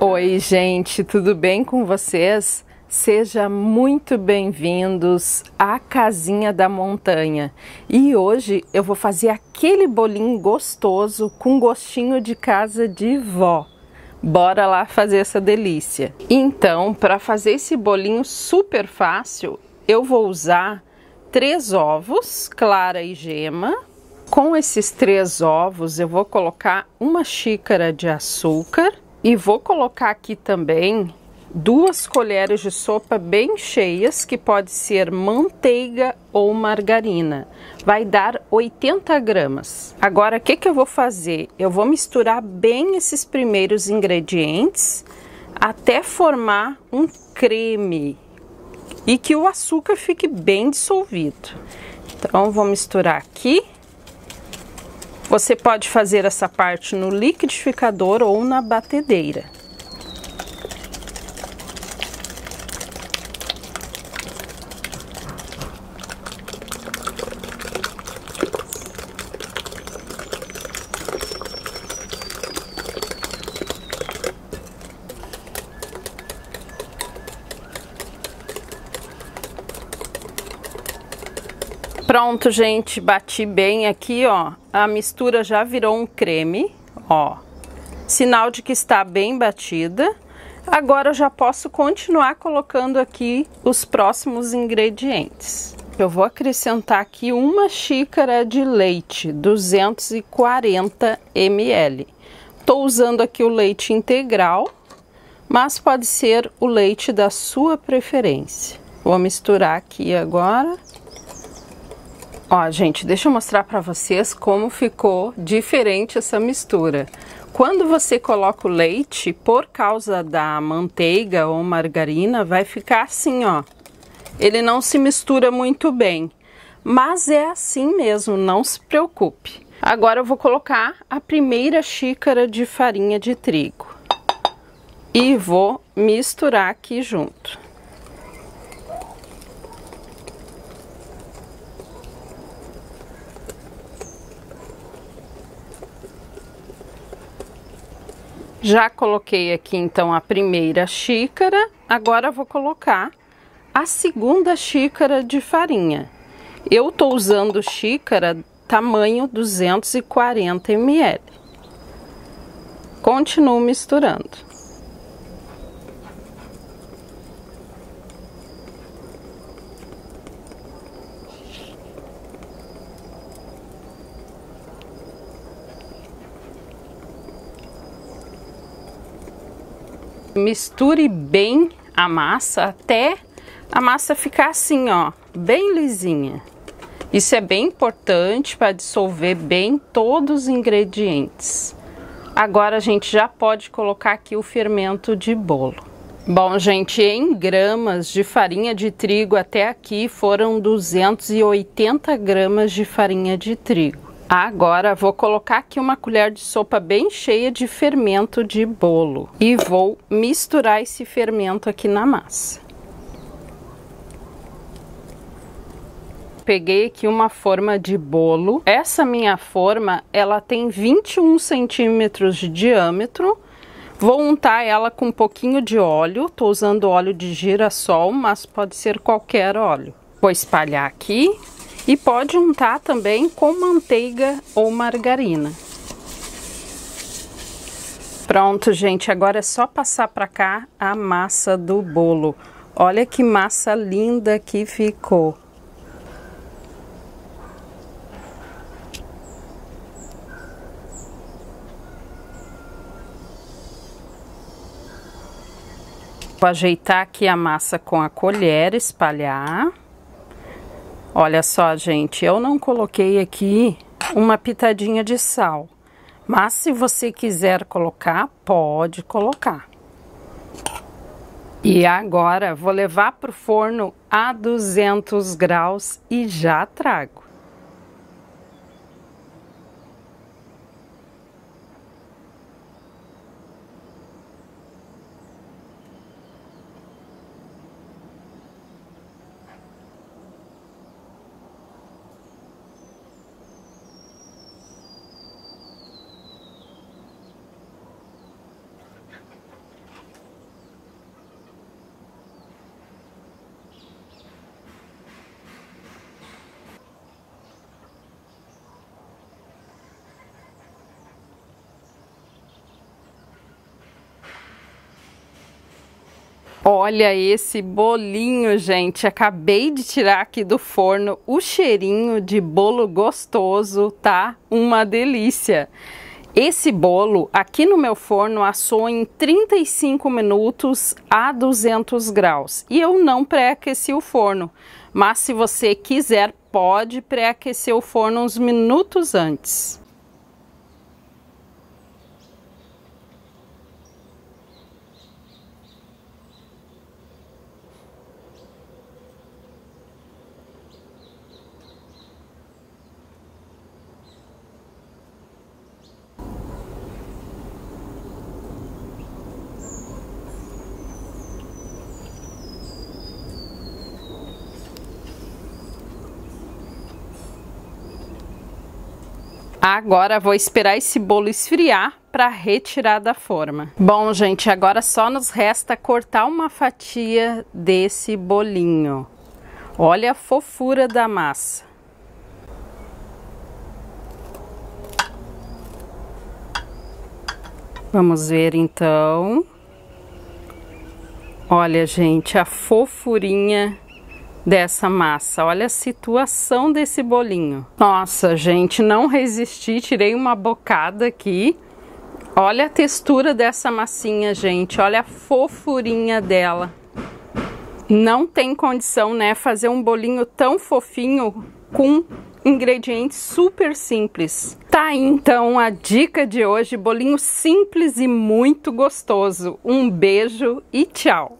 Oi, gente, tudo bem com vocês? Seja muito bem-vindos à Casinha da Montanha. E hoje eu vou fazer aquele bolinho gostoso com gostinho de casa de vó. Bora lá fazer essa delícia. Então, para fazer esse bolinho super fácil, eu vou usar três ovos, clara e gema. Com esses três ovos, eu vou colocar uma xícara de açúcar e vou colocar aqui também duas colheres de sopa bem cheias, que pode ser manteiga ou margarina. Vai dar 80 gramas. Agora, o que, que eu vou fazer? Eu vou misturar bem esses primeiros ingredientes até formar um creme e que o açúcar fique bem dissolvido. Então, vou misturar aqui. Você pode fazer essa parte no liquidificador ou na batedeira. Pronto, gente, bati bem aqui, ó. A mistura já virou um creme, ó. Sinal de que está bem batida. Agora eu já posso continuar colocando aqui os próximos ingredientes. Eu vou acrescentar aqui uma xícara de leite, 240 ml. Estou usando aqui o leite integral, mas pode ser o leite da sua preferência. Vou misturar aqui agora. Ó, gente, deixa eu mostrar para vocês como ficou diferente essa mistura. Quando você coloca o leite, por causa da manteiga ou margarina, vai ficar assim, ó. Ele não se mistura muito bem, mas é assim mesmo, não se preocupe. Agora eu vou colocar a primeira xícara de farinha de trigo e vou misturar aqui junto. Já coloquei aqui então a primeira xícara, agora vou colocar a segunda xícara de farinha. Eu tô usando xícara tamanho 240 ml. Continuo misturando. Misture bem a massa até a massa ficar assim, ó, bem lisinha. Isso é bem importante para dissolver bem todos os ingredientes. Agora a gente já pode colocar aqui o fermento de bolo. Bom, gente, em gramas de farinha de trigo até aqui foram 280 gramas de farinha de trigo. Agora vou colocar aqui uma colher de sopa bem cheia de fermento de bolo e vou misturar esse fermento aqui na massa. Peguei aqui uma forma de bolo. Essa minha forma, ela tem 21 centímetros de diâmetro. Vou untar ela com um pouquinho de óleo. Tô usando óleo de girassol, mas pode ser qualquer óleo. Vou espalhar aqui e pode untar também com manteiga ou margarina. Pronto, gente, agora é só passar para cá a massa do bolo. Olha que massa linda que ficou. Vou ajeitar aqui a massa com a colher, espalhar. Olha só, gente, eu não coloquei aqui uma pitadinha de sal. Mas se você quiser colocar, pode colocar. E agora vou levar para o forno a 200 graus e já trago. Olha esse bolinho, gente. Acabei de tirar aqui do forno o cheirinho de bolo gostoso, tá? Uma delícia. Esse bolo aqui no meu forno assou em 35 minutos a 200 graus e eu não pré-aqueci o forno, mas se você quiser pode pré-aquecer o forno uns minutos antes. Agora vou esperar esse bolo esfriar para retirar da forma. Bom, gente, agora só nos resta cortar uma fatia desse bolinho. Olha a fofura da massa. Vamos ver então. Olha, gente, a fofurinha dessa massa. Olha a situação desse bolinho. Nossa, gente, não resisti, tirei uma bocada aqui. Olha a textura dessa massinha, gente. Olha a fofurinha dela. Não tem condição, né, fazer um bolinho tão fofinho com ingredientes super simples. Tá aí então a dica de hoje, bolinho simples e muito gostoso. Um beijo e tchau!